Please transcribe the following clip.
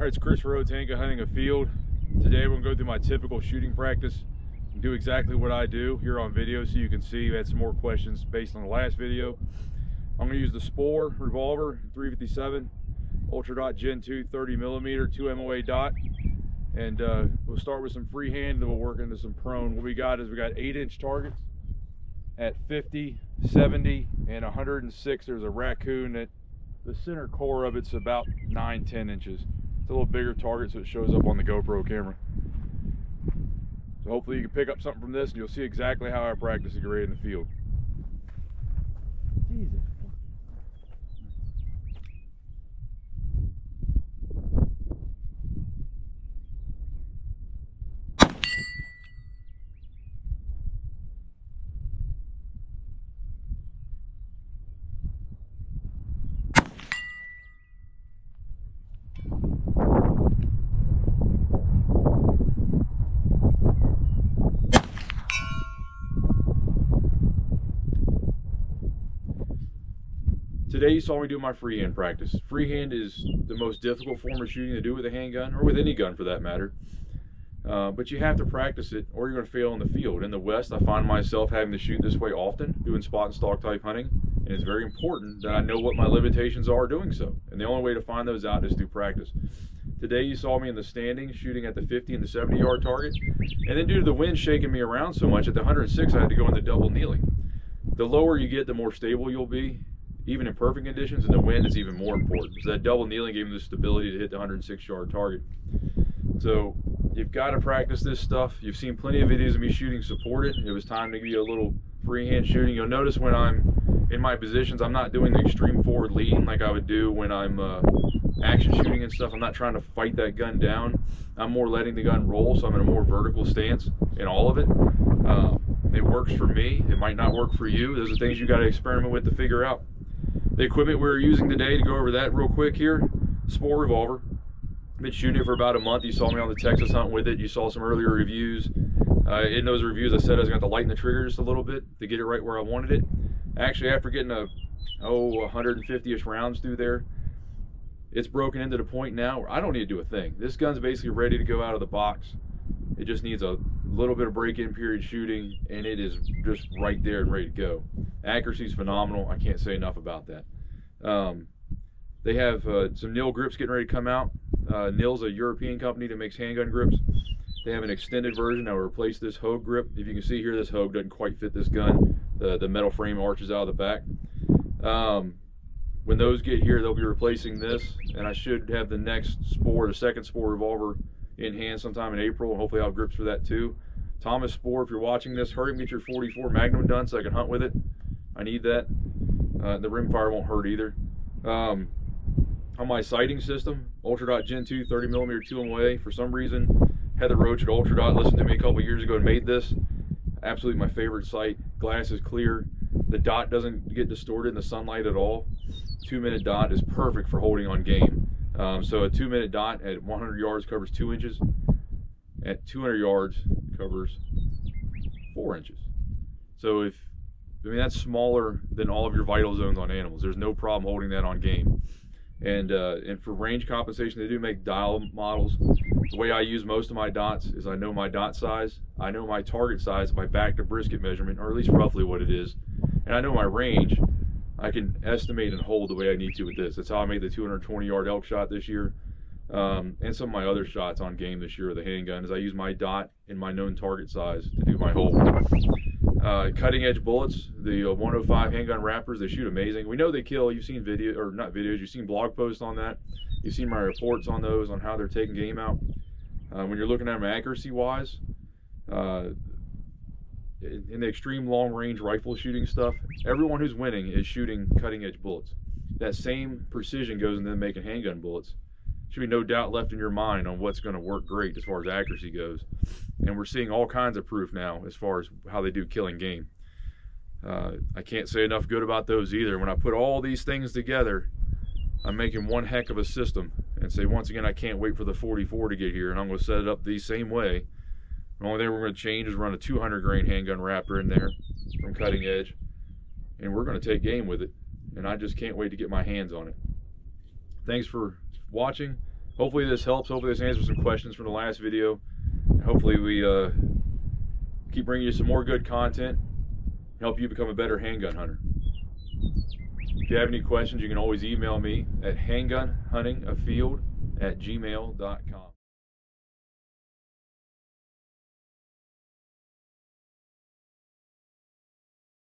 All right, it's Chris Rotanka hunting a field. Today we're gonna go through my typical shooting practice and do exactly what I do here on video so you can see you had some more questions based on the last video. I'm gonna use the Spohr revolver 357 Ultradot Gen 2 30 millimeter 2 MOA dot. And uh, we'll start with some freehand, and then we'll work into some prone. What we got is we got eight inch targets at 50, 70, and 106. There's a raccoon that the center core of it's about 9, 10 inches. A little bigger target so it shows up on the GoPro camera. So hopefully you can pick up something from this and you'll see exactly how I practice to get ready in the field. Today you saw me do my freehand practice. Freehand is the most difficult form of shooting to do with a handgun, or with any gun for that matter. Uh, but you have to practice it or you're going to fail in the field. In the West, I find myself having to shoot this way often, doing spot and stalk type hunting. And it's very important that I know what my limitations are doing so. And the only way to find those out is through practice. Today you saw me in the standing shooting at the 50 and the 70 yard target. And then due to the wind shaking me around so much, at the 106 I had to go into double kneeling. The lower you get, the more stable you'll be even in perfect conditions, and the wind is even more important. So that double kneeling gave me the stability to hit the 106 yard target. So you've got to practice this stuff. You've seen plenty of videos of me shooting supported. It was time to give you a little freehand shooting. You'll notice when I'm in my positions, I'm not doing the extreme forward lean like I would do when I'm uh, action shooting and stuff. I'm not trying to fight that gun down. I'm more letting the gun roll, so I'm in a more vertical stance in all of it. Uh, it works for me. It might not work for you. Those are things you got to experiment with to figure out. The equipment we are using today, to go over that real quick here, Spohr revolver. Been shooting it for about a month. You saw me on the Texas hunt with it. You saw some earlier reviews. Uh, in those reviews, I said I was going to lighten the trigger just a little bit to get it right where I wanted it. Actually, after getting a oh 150ish rounds through there, it's broken into the point now where I don't need to do a thing. This gun's basically ready to go out of the box. It just needs a little bit of break-in period shooting, and it is just right there and ready to go. Accuracy is phenomenal. I can't say enough about that. Um, they have uh, some Nill grips getting ready to come out. Uh, Nill's a European company that makes handgun grips. They have an extended version that will replace this Hogue grip. If you can see here, this Hogue doesn't quite fit this gun. The, the metal frame arches out of the back. Um, when those get here, they'll be replacing this, and I should have the next Spohr, the second Spohr revolver in hand sometime in April, and hopefully I'll have grips for that too. Thomas Spohr, if you're watching this, hurry and get your 44 Magnum done so I can hunt with it. I need that. Uh, the rimfire won't hurt either. Um, on my sighting system, Ultradot Gen 2 30 millimeter 2 MOA. For some reason, Heather Roach at Ultradot listened to me a couple years ago and made this. Absolutely my favorite sight. Glass is clear. The dot doesn't get distorted in the sunlight at all. Two minute dot is perfect for holding on game. Um, so a two minute dot at 100 yards covers two inches. At 200 yards covers four inches. So if I mean that's smaller than all of your vital zones on animals. There's no problem holding that on game. And uh, and for range compensation, they do make dial models. The way I use most of my dots is I know my dot size, I know my target size by back to brisket measurement, or at least roughly what it is, and I know my range. I can estimate and hold the way I need to with this. That's how I made the 220 yard elk shot this year. Um, and some of my other shots on game this year with a handgun is I use my dot and my known target size to do my hold. Uh, cutting edge bullets, the uh, 105 handgun Raptors, they shoot amazing. We know they kill. You've seen video or not videos. You've seen blog posts on that. You've seen my reports on those on how they're taking game out. Uh, when you're looking at them accuracy wise, uh, in the extreme long range rifle shooting stuff, everyone who's winning is shooting cutting edge bullets. That same precision goes into making handgun bullets. Should be no doubt left in your mind on what's going to work great as far as accuracy goes. And we're seeing all kinds of proof now as far as how they do killing game. Uh, I can't say enough good about those either. When I put all these things together, I'm making one heck of a system. And say, once again, I can't wait for the 44 to get here, and I'm going to set it up the same way the only thing we're going to change is run a 200 grain handgun Raptor in there from cutting edge, and we're going to take game with it. And I just can't wait to get my hands on it. Thanks for watching. hopefully this helps. Hopefully this answers some questions from the last video. Hopefully we uh, keep bringing you some more good content, help you become a better handgun hunter. If you have any questions, you can always email me at handgunhuntingafield at gmail.com.